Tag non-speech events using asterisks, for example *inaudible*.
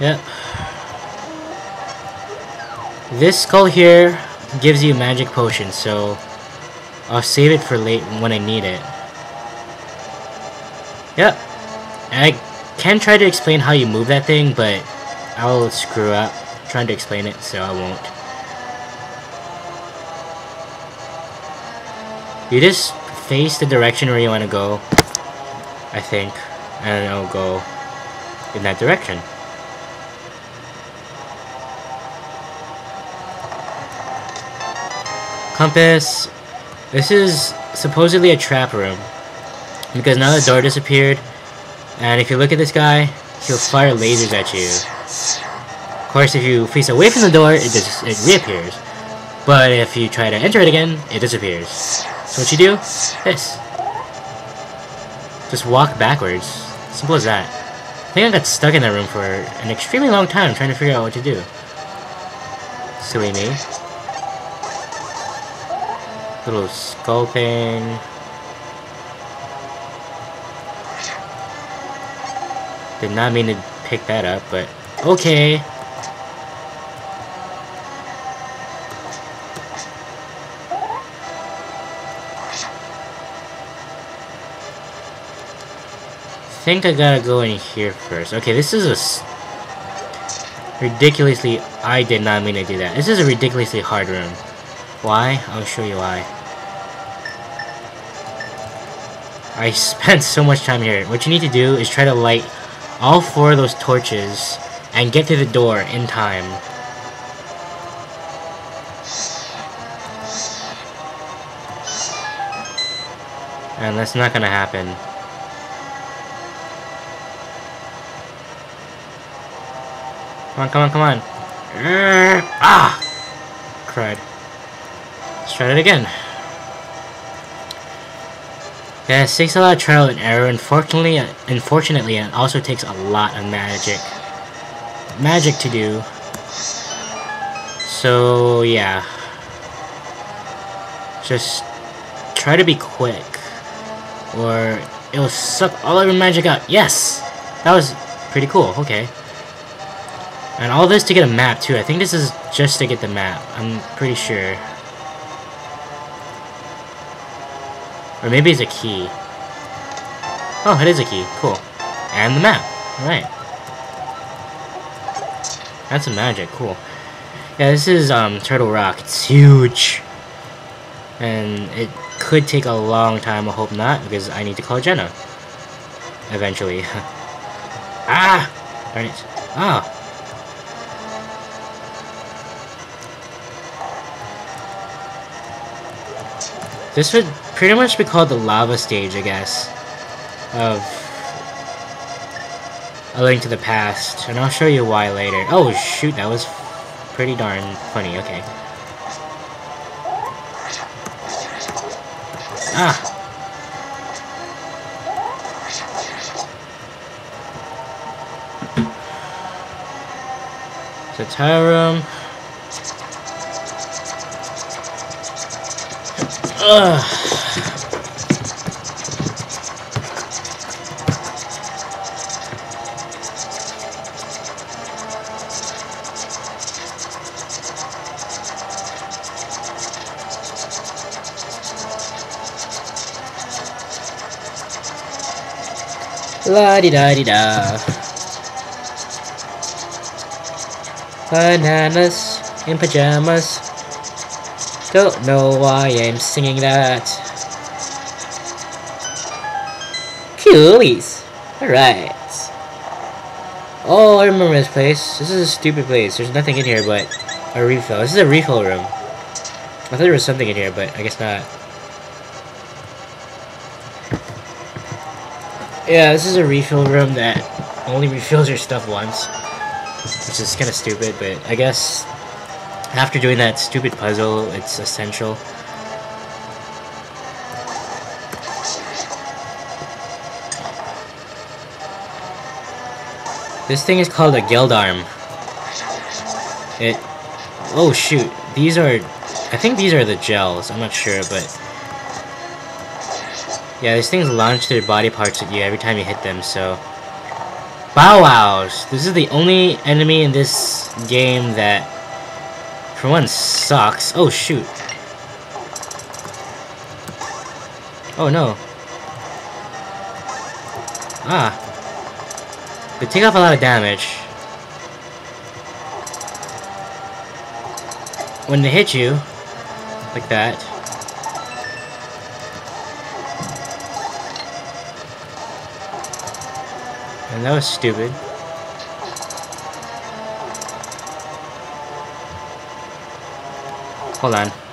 Yep. This skull here gives you magic potions, so I'll save it for late when I need it. Yep. And I can try to explain how you move that thing, but I'll screw up trying to explain it, so I won't. You just face the direction where you want to go, I think, and it'll go in that direction. Compass. This is supposedly a trap room. Because now the door disappeared, and if you look at this guy, he'll fire lasers at you. Of course, if you face away from the door, it, just, it reappears. But if you try to enter it again, it disappears. So what you do? This. Just walk backwards. Simple as that. I think I got stuck in that room for an extremely long time trying to figure out what to do. Silly me. Thing. Did not mean to pick that up, but okay. think I gotta go in here first. Okay, this is a ridiculously... I did not mean to do that. This is a ridiculously hard room. Why? I'll show you why. I spent so much time here. What you need to do is try to light all four of those torches and get to the door in time. And that's not gonna happen. Come on, come on, come on. ah! Cried. Let's try it again. It takes a lot of trial and error. Unfortunately, unfortunately, it also takes a lot of magic. Magic to do. So, yeah. Just try to be quick. Or it'll suck all of your magic out. Yes! That was pretty cool. Okay. And all this to get a map, too. I think this is just to get the map. I'm pretty sure. Or maybe it's a key. Oh, it is a key. Cool. And the map. Alright. That's some magic. Cool. Yeah, this is um, Turtle Rock. It's huge. And it could take a long time. I hope not, because I need to call Jenna. Eventually. *laughs* ah! Darn it. Ah! This would pretty much be called the lava stage, I guess, of A Link to the Past, and I'll show you why later. Oh shoot, that was pretty darn funny, okay. Ah! The tire room. Ugh. La di da di da. Bananas in pajamas. Don't know why I'm singing that. Coolies. Alright. Oh, I remember this place. This is a stupid place. There's nothing in here but a refill. This is a refill room. I thought there was something in here, but I guess not. Yeah, this is a refill room that only refills your stuff once. Which is kind of stupid, but I guess after doing that stupid puzzle, it's essential. This thing is called a Geldarm. It... Oh shoot, these are... I think these are the gels, I'm not sure, but... Yeah, these things launch their body parts at you every time you hit them, so... Bow Wows! This is the only enemy in this game that, for one, sucks. Oh, shoot. Oh, no. Ah. They take off a lot of damage. When they hit you, like that, And that was stupid. Hold on.